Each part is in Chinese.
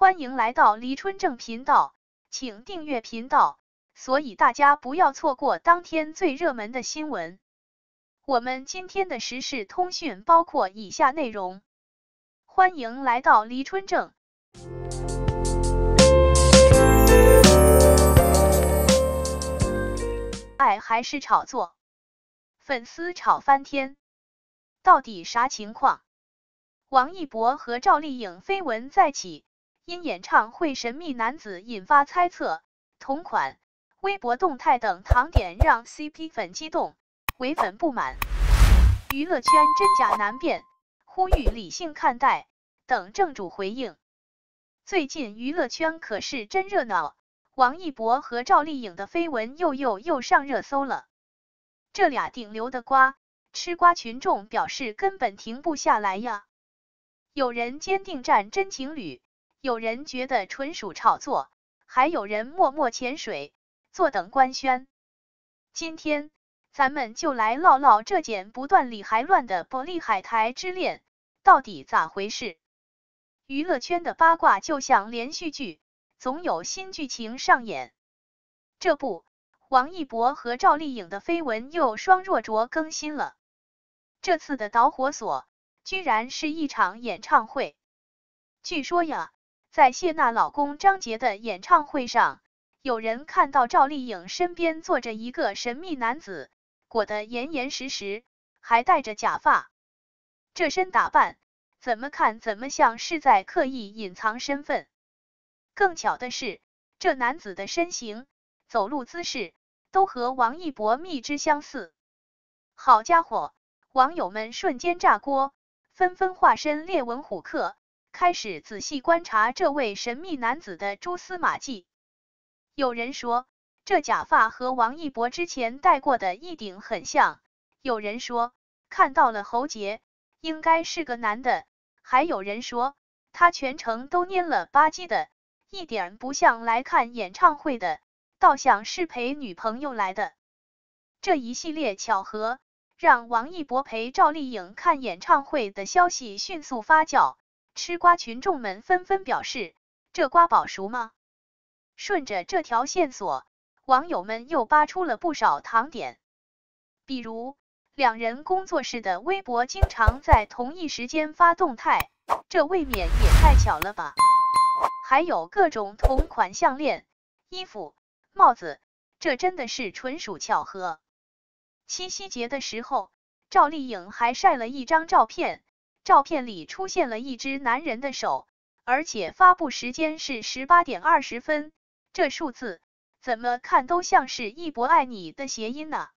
欢迎来到黎春正频道，请订阅频道，所以大家不要错过当天最热门的新闻。我们今天的时事通讯包括以下内容：欢迎来到黎春正。爱还是炒作？粉丝吵翻天，到底啥情况？王一博和赵丽颖绯闻再起，因演唱会神秘男子引发猜测，同款、微博动态等糖点让 CP 粉激动，唯粉不满。娱乐圈真假难辨，呼吁理性看待等正主回应。最近娱乐圈可是真热闹。王一博和赵丽颖的绯闻又又又上热搜了，这俩顶流的瓜，吃瓜群众表示根本停不下来呀。有人坚定站真情侣，有人觉得纯属炒作，还有人默默潜水，坐等官宣。今天咱们就来唠唠这件不断理还乱的玻璃海苔之恋到底咋回事？娱乐圈的八卦就像连续剧。总有新剧情上演。这不，王一博和赵丽颖的绯闻又双若卓更新了。这次的导火索居然是一场演唱会。据说呀，在谢娜老公张杰的演唱会上，有人看到赵丽颖身边坐着一个神秘男子，裹得严严实实，还戴着假发。这身打扮，怎么看怎么像是在刻意隐藏身份。更巧的是，这男子的身形、走路姿势都和王一博密之相似。好家伙，网友们瞬间炸锅，纷纷化身列文虎克，开始仔细观察这位神秘男子的蛛丝马迹。有人说，这假发和王一博之前戴过的一顶很像；有人说，看到了喉结，应该是个男的；还有人说，他全程都蔫了吧唧的。一点不像来看演唱会的，倒像是陪女朋友来的。这一系列巧合，让王一博陪赵丽颖看演唱会的消息迅速发酵，吃瓜群众们纷纷表示：这瓜保熟吗？顺着这条线索，网友们又扒出了不少糖点，比如两人工作室的微博经常在同一时间发动态，这未免也太巧了吧？还有各种同款项链、衣服、帽子，这真的是纯属巧合。七夕节的时候，赵丽颖还晒了一张照片，照片里出现了一只男人的手，而且发布时间是十八点二十分，这数字怎么看都像是一博爱你的谐音呢。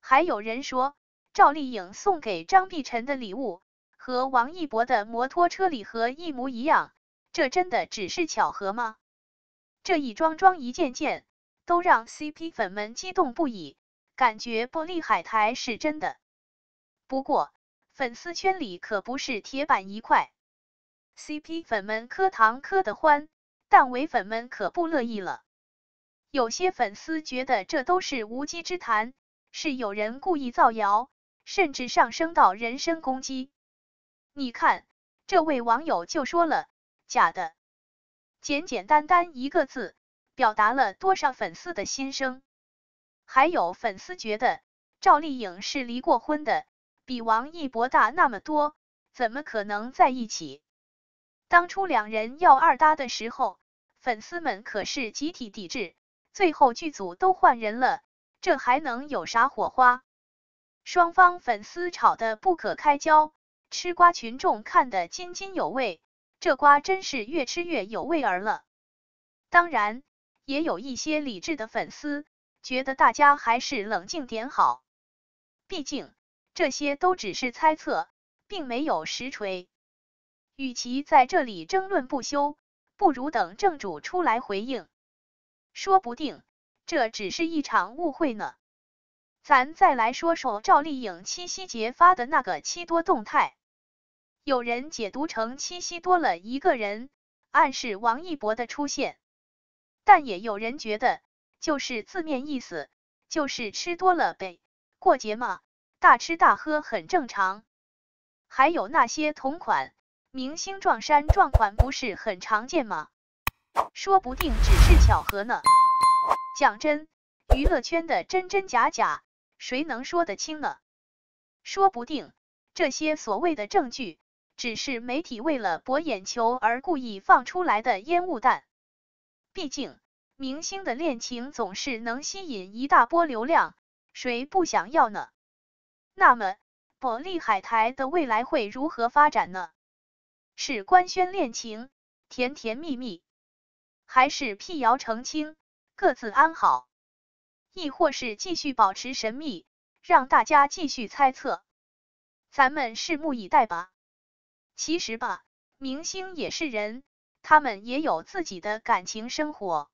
还有人说，赵丽颖送给张碧晨的礼物和王一博的摩托车礼盒一模一样。这真的只是巧合吗？这一桩桩一件件，都让 CP 粉们激动不已，感觉玻璃海苔是真的。不过，粉丝圈里可不是铁板一块，CP 粉们磕糖磕得欢，但唯粉们可不乐意了。有些粉丝觉得这都是无稽之谈，是有人故意造谣，甚至上升到人身攻击。你看，这位网友就说了。假的，简简单单一个字，表达了多少粉丝的心声。还有粉丝觉得赵丽颖是离过婚的，比王一博大那么多，怎么可能在一起？当初两人要二搭的时候，粉丝们可是集体抵制，最后剧组都换人了，这还能有啥火花？双方粉丝吵得不可开交，吃瓜群众看得津津有味。这瓜真是越吃越有味儿了。当然，也有一些理智的粉丝觉得大家还是冷静点好，毕竟这些都只是猜测，并没有实锤。与其在这里争论不休，不如等正主出来回应。说不定这只是一场误会呢。咱再来说说赵丽颖七夕节发的那个七多动态。有人解读成七夕多了一个人，暗示王一博的出现，但也有人觉得就是字面意思，就是吃多了呗，过节嘛，大吃大喝很正常。还有那些同款、明星撞衫撞款不是很常见吗？说不定只是巧合呢。讲真，娱乐圈的真真假假，谁能说得清呢？说不定这些所谓的证据，只是媒体为了博眼球而故意放出来的烟雾弹。毕竟，明星的恋情总是能吸引一大波流量，谁不想要呢？那么，保利海苔的未来会如何发展呢？是官宣恋情，甜甜蜜蜜，还是辟谣澄清，各自安好？亦或是继续保持神秘，让大家继续猜测？咱们拭目以待吧。其实吧，明星也是人，他们也有自己的感情生活。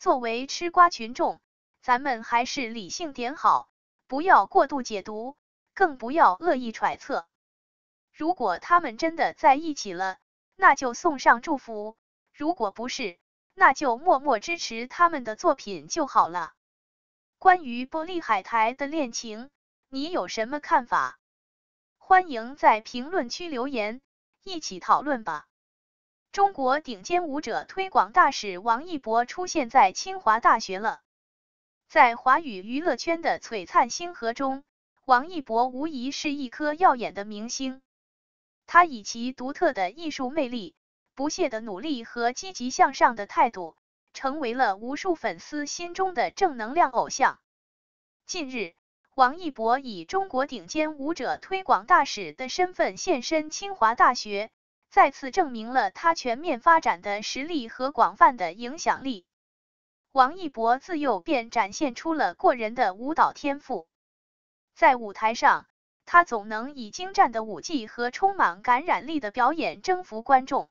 作为吃瓜群众，咱们还是理性点好，不要过度解读，更不要恶意揣测。如果他们真的在一起了，那就送上祝福；如果不是，那就默默支持他们的作品就好了。关于玻璃海苔的恋情，你有什么看法？欢迎在评论区留言，一起讨论吧。中国顶尖舞者推广大使王一博出现在清华大学了。在华语娱乐圈的璀璨星河中，王一博无疑是一颗耀眼的明星。他以其独特的艺术魅力、不懈的努力和积极向上的态度，成为了无数粉丝心中的正能量偶像。近日，王一博以中国顶尖舞者推广大使的身份现身清华大学，再次证明了他全面发展的实力和广泛的影响力。王一博自幼便展现出了过人的舞蹈天赋，在舞台上。他总能以精湛的舞技和充满感染力的表演征服观众。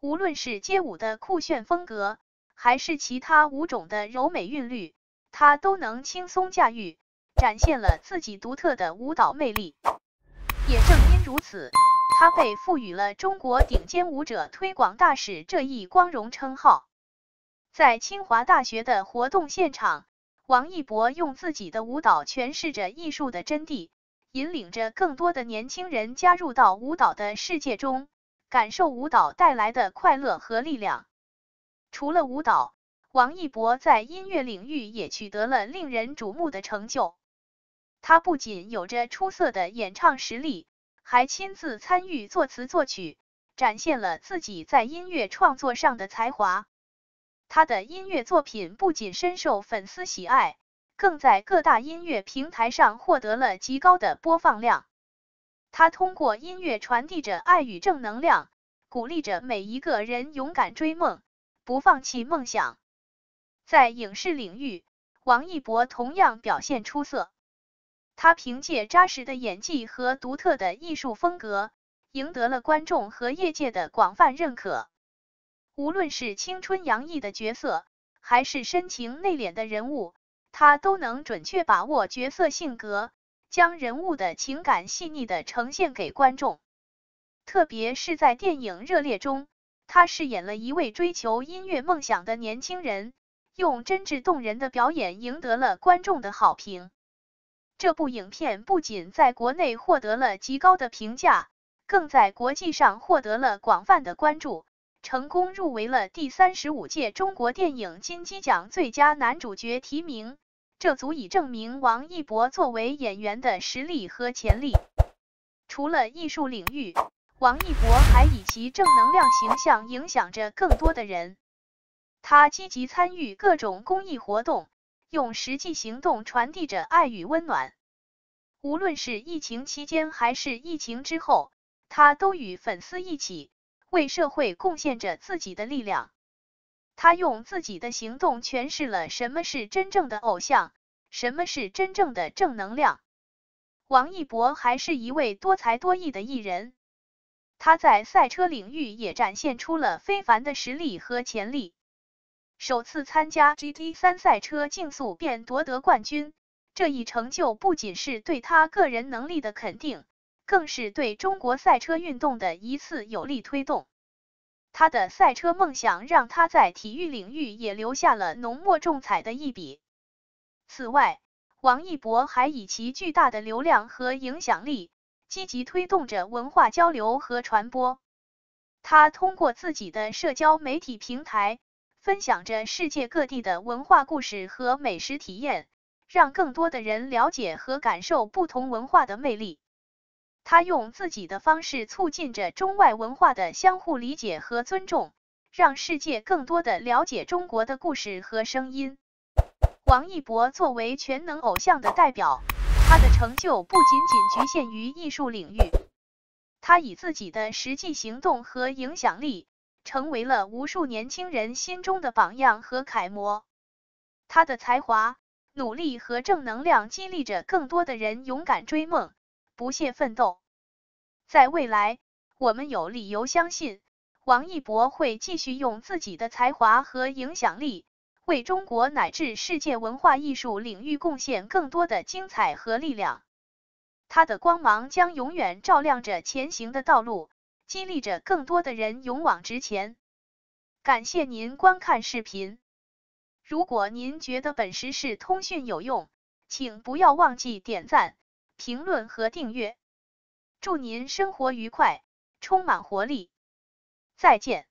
无论是街舞的酷炫风格，还是其他舞种的柔美韵律，他都能轻松驾驭，展现了自己独特的舞蹈魅力。也正因如此，他被赋予了中国顶尖舞者推广大使这一光荣称号。在清华大学的活动现场，王一博用自己的舞蹈诠释着艺术的真谛。引领着更多的年轻人加入到舞蹈的世界中，感受舞蹈带来的快乐和力量。除了舞蹈，王一博在音乐领域也取得了令人瞩目的成就。他不仅有着出色的演唱实力，还亲自参与作词作曲，展现了自己在音乐创作上的才华。他的音乐作品不仅深受粉丝喜爱。更在各大音乐平台上获得了极高的播放量。他通过音乐传递着爱与正能量，鼓励着每一个人勇敢追梦，不放弃梦想。在影视领域，王一博同样表现出色。他凭借扎实的演技和独特的艺术风格，赢得了观众和业界的广泛认可。无论是青春洋溢的角色，还是深情内敛的人物。他都能准确把握角色性格，将人物的情感细腻的呈现给观众。特别是在电影《热烈》中，他饰演了一位追求音乐梦想的年轻人，用真挚动人的表演赢得了观众的好评。这部影片不仅在国内获得了极高的评价，更在国际上获得了广泛的关注。成功入围了第三十五届中国电影金鸡奖最佳男主角提名，这足以证明王一博作为演员的实力和潜力。除了艺术领域，王一博还以其正能量形象影响着更多的人。他积极参与各种公益活动，用实际行动传递着爱与温暖。无论是疫情期间还是疫情之后，他都与粉丝一起。为社会贡献着自己的力量，他用自己的行动诠释了什么是真正的偶像，什么是真正的正能量。王一博还是一位多才多艺的艺人，他在赛车领域也展现出了非凡的实力和潜力。首次参加 GT 三赛车竞速便夺得冠军，这一成就不仅是对他个人能力的肯定。更是对中国赛车运动的一次有力推动。他的赛车梦想让他在体育领域也留下了浓墨重彩的一笔。此外，王一博还以其巨大的流量和影响力，积极推动着文化交流和传播。他通过自己的社交媒体平台，分享着世界各地的文化故事和美食体验，让更多的人了解和感受不同文化的魅力。他用自己的方式促进着中外文化的相互理解和尊重，让世界更多的了解中国的故事和声音。王一博作为全能偶像的代表，他的成就不仅仅局限于艺术领域。他以自己的实际行动和影响力，成为了无数年轻人心中的榜样和楷模。他的才华、努力和正能量激励着更多的人勇敢追梦、不懈奋斗。在未来，我们有理由相信，王一博会继续用自己的才华和影响力，为中国乃至世界文化艺术领域贡献更多的精彩和力量。他的光芒将永远照亮着前行的道路，激励着更多的人勇往直前。感谢您观看视频。如果您觉得本时事通讯有用，请不要忘记点赞、评论和订阅。祝您生活愉快，充满活力。再见。